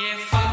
If I